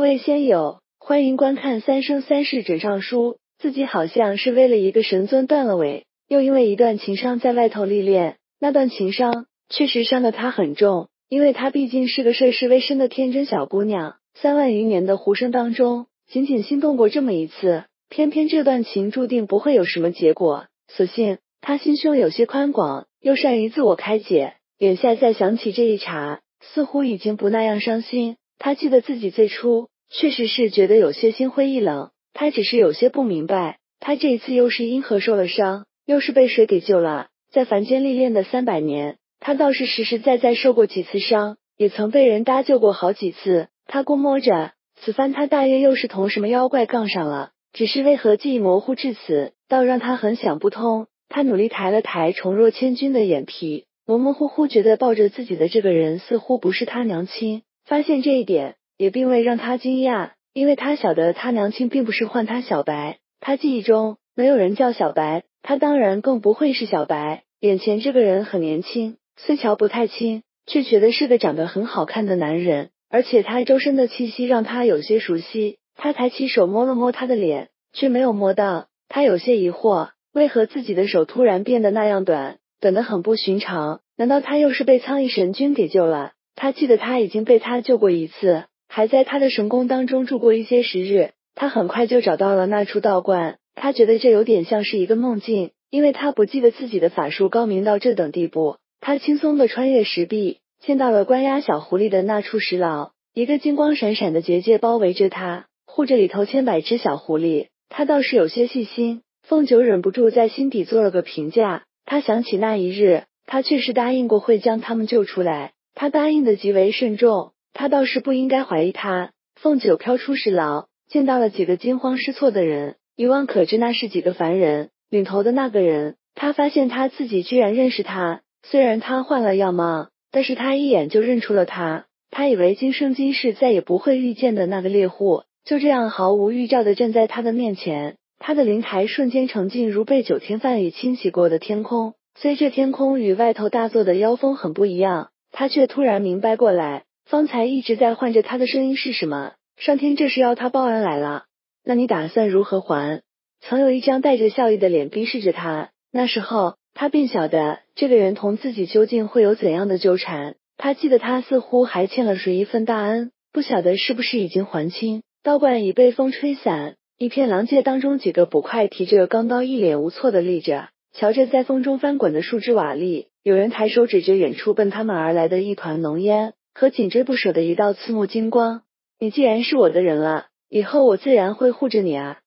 各位仙友，欢迎观看《三生三世枕上书》。自己好像是为了一个神尊断了尾，又因为一段情伤在外头历练。那段情伤确实伤得她很重，因为她毕竟是个涉世未深的天真小姑娘。三万余年的狐生当中，仅仅心动过这么一次，偏偏这段情注定不会有什么结果。所幸她心胸有些宽广，又善于自我开解。眼下再想起这一茬，似乎已经不那样伤心。他记得自己最初确实是觉得有些心灰意冷，他只是有些不明白，他这一次又是因何受了伤，又是被谁给救了？在凡间历练的三百年，他倒是实实在在受过几次伤，也曾被人搭救过好几次。他估摸着，此番他大约又是同什么妖怪杠上了，只是为何记忆模糊至此，倒让他很想不通。他努力抬了抬重若千钧的眼皮，模模糊糊觉得抱着自己的这个人似乎不是他娘亲。发现这一点也并未让他惊讶，因为他晓得他娘亲并不是唤他小白，他记忆中没有人叫小白，他当然更不会是小白。眼前这个人很年轻，虽瞧不太清，却觉得是个长得很好看的男人，而且他周身的气息让他有些熟悉。他抬起手摸了摸他的脸，却没有摸到。他有些疑惑，为何自己的手突然变得那样短，短得很不寻常？难道他又是被苍翼神君给救了？他记得他已经被他救过一次，还在他的神宫当中住过一些时日。他很快就找到了那处道观，他觉得这有点像是一个梦境，因为他不记得自己的法术高明到这等地步。他轻松的穿越石壁，见到了关押小狐狸的那处石牢，一个金光闪闪的结界包围着他，护着里头千百只小狐狸。他倒是有些细心。凤九忍不住在心底做了个评价，他想起那一日，他确实答应过会将他们救出来。他答应的极为慎重，他倒是不应该怀疑他。凤九飘出石牢，见到了几个惊慌失措的人，一望可知那是几个凡人。领头的那个人，他发现他自己居然认识他。虽然他换了样貌，但是他一眼就认出了他。他以为今生今世再也不会遇见的那个猎户，就这样毫无预兆的站在他的面前。他的灵台瞬间沉浸如被九天梵雨清洗过的天空，虽这天空与外头大作的妖风很不一样。他却突然明白过来，方才一直在唤着他的声音是什么？上天这是要他报恩来了？那你打算如何还？曾有一张带着笑意的脸逼视着他，那时候他便晓得这个人同自己究竟会有怎样的纠缠。他记得他似乎还欠了谁一份大恩，不晓得是不是已经还清。道观已被风吹散，一片狼藉当中，几个捕快提着钢刀，一脸无措的立着，瞧着在风中翻滚的树枝瓦砾。有人抬手指着远处奔他们而来的一团浓烟和紧追不舍的一道刺目金光。你既然是我的人了，以后我自然会护着你啊！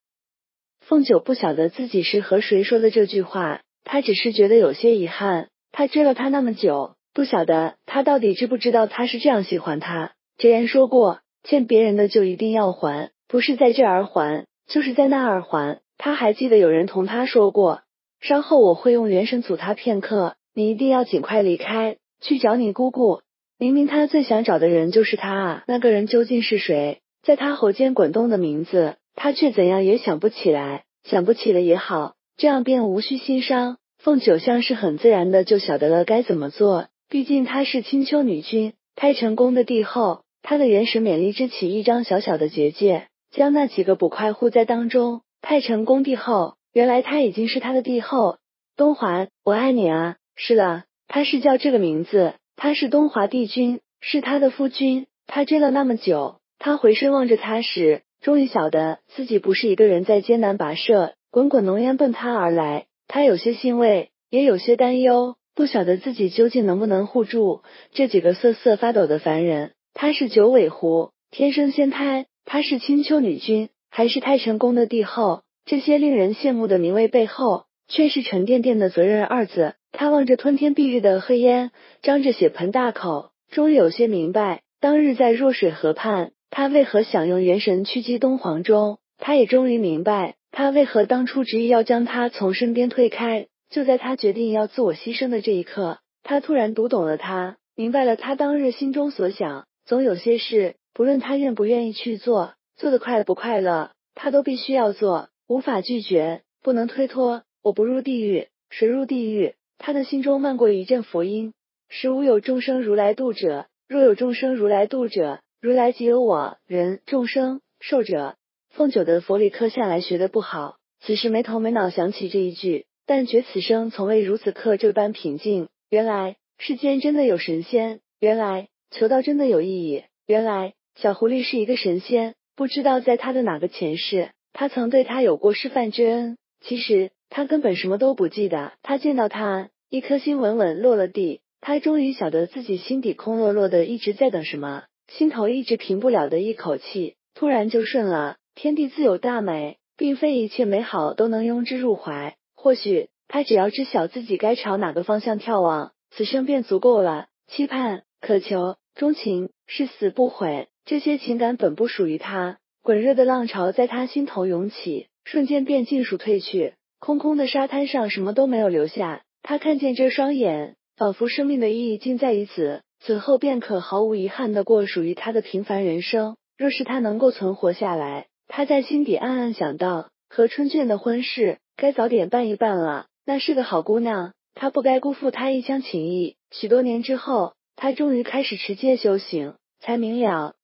凤九不晓得自己是和谁说的这句话，他只是觉得有些遗憾。他追了他那么久，不晓得他到底知不知道他是这样喜欢他。之言说过，欠别人的就一定要还，不是在这儿还，就是在那儿还。他还记得有人同他说过，稍后我会用元神阻他片刻。你一定要尽快离开，去找你姑姑。明明他最想找的人就是他啊，那个人究竟是谁？在他喉间滚动的名字，他却怎样也想不起来。想不起了也好，这样便无需心伤。凤九像是很自然的就晓得了该怎么做，毕竟她是青丘女君，太成宫的帝后。她的原始勉力支起一张小小的结界，将那几个捕快护在当中。太成宫帝后，原来她已经是他的帝后。东华，我爱你啊！是了，他是叫这个名字。他是东华帝君，是他的夫君。他追了那么久，他回身望着他时，终于晓得自己不是一个人在艰难跋涉。滚滚浓烟奔他而来，他有些欣慰，也有些担忧，不晓得自己究竟能不能护住这几个瑟瑟发抖的凡人。他是九尾狐，天生仙胎；他是青丘女君，还是太晨宫的帝后？这些令人羡慕的名位背后，却是沉甸甸的责任二字。他望着吞天蔽日的黑烟，张着血盆大口，终于有些明白，当日在弱水河畔，他为何想用元神驱击东皇钟。他也终于明白，他为何当初执意要将他从身边推开。就在他决定要自我牺牲的这一刻，他突然读懂了他，明白了他当日心中所想。总有些事，不论他愿不愿意去做，做的快乐不快乐，他都必须要做，无法拒绝，不能推脱。我不入地狱，谁入地狱？他的心中漫过一阵佛音：“十无有众生如来度者，若有众生如来度者，如来即有我，人众生寿者。凤九的佛理课下来学的不好，此时没头没脑想起这一句，但觉此生从未如此刻这般平静。原来世间真的有神仙，原来求道真的有意义，原来小狐狸是一个神仙。不知道在他的哪个前世，他曾对他有过示范之恩。其实他根本什么都不记得。他见到他，一颗心稳稳落了地。他终于晓得自己心底空落落的，一直在等什么，心头一直平不了的一口气，突然就顺了。天地自有大美，并非一切美好都能拥之入怀。或许他只要知晓自己该朝哪个方向眺望，此生便足够了。期盼、渴求、钟情、誓死不悔。这些情感本不属于他，滚热的浪潮在他心头涌起，瞬间便尽数退去。空空的沙滩上，什么都没有留下。他看见这双眼，仿佛生命的意义尽在于此，此后便可毫无遗憾的过属于他的平凡人生。若是他能够存活下来，他在心底暗暗想到，和春卷的婚事该早点办一办了。那是个好姑娘，他不该辜负她一厢情意。许多年之后，他终于开始持戒修行，才明了。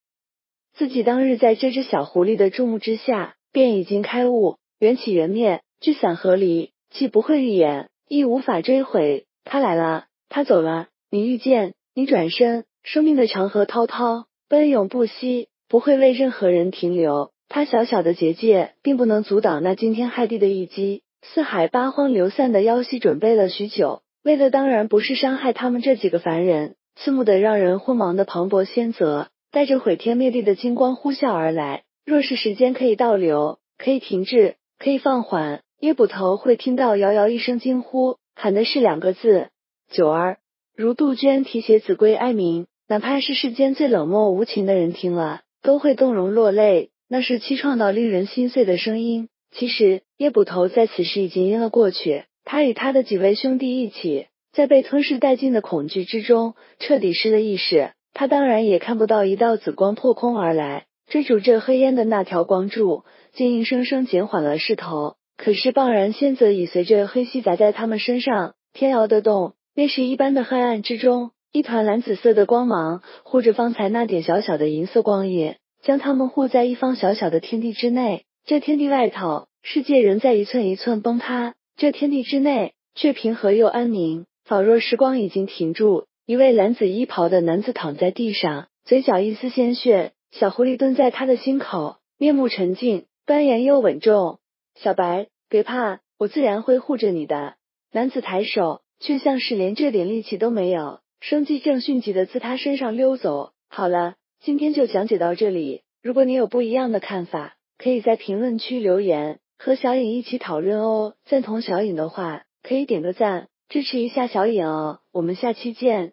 自己当日在这只小狐狸的注目之下，便已经开悟，缘起缘灭，聚散合离，既不会预言，亦无法追悔。他来了，他走了，你遇见，你转身，生命的长河滔滔，奔涌不息，不会为任何人停留。他小小的结界，并不能阻挡那惊天骇地的一击。四海八荒流散的妖息准备了许久，为的当然不是伤害他们这几个凡人，刺目的让人昏盲的磅礴仙泽。带着毁天灭地的金光呼啸而来。若是时间可以倒流，可以停滞，可以放缓，叶捕头会听到瑶瑶一声惊呼，喊的是两个字：九儿。如杜鹃啼血子规哀鸣，哪怕是世间最冷漠无情的人听了，都会动容落泪。那是凄怆到令人心碎的声音。其实叶捕头在此时已经晕了过去，他与他的几位兄弟一起，在被吞噬殆尽的恐惧之中，彻底失了意识。他当然也看不到一道紫光破空而来，追逐着黑烟的那条光柱，竟硬生生减缓了势头。可是傍然仙则已随着黑息砸在他们身上，天摇地动。烈士一般的黑暗之中，一团蓝紫色的光芒护着方才那点小小的银色光液，将他们护在一方小小的天地之内。这天地外头，世界仍在一寸一寸崩塌；这天地之内，却平和又安宁，仿若时光已经停住。一位蓝紫衣袍的男子躺在地上，嘴角一丝鲜血。小狐狸蹲在他的心口，面目沉静，端严又稳重。小白，别怕，我自然会护着你的。男子抬手，却像是连这点力气都没有，生机正迅疾的自他身上溜走。好了，今天就讲解到这里。如果你有不一样的看法，可以在评论区留言，和小影一起讨论哦。赞同小影的话，可以点个赞，支持一下小影哦。我们下期见。